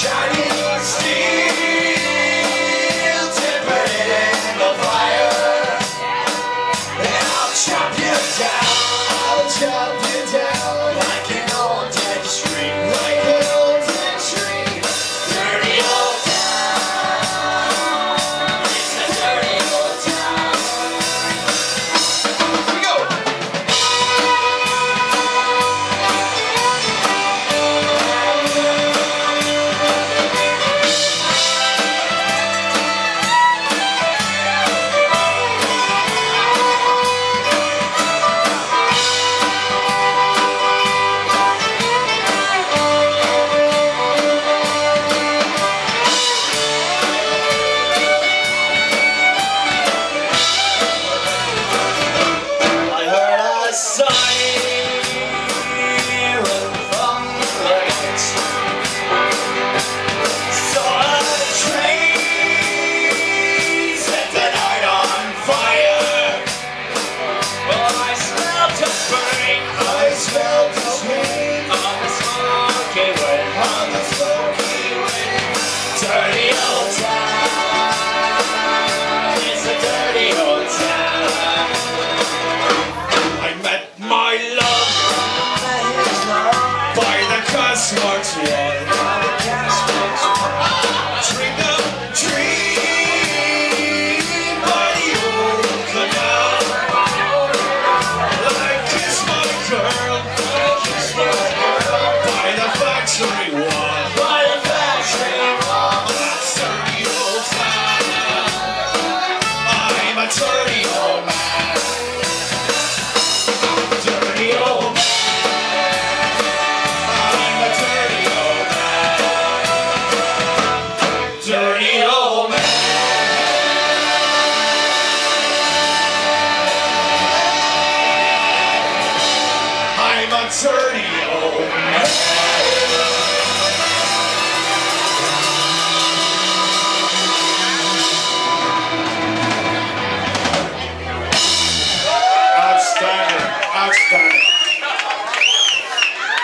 Shine. Sir.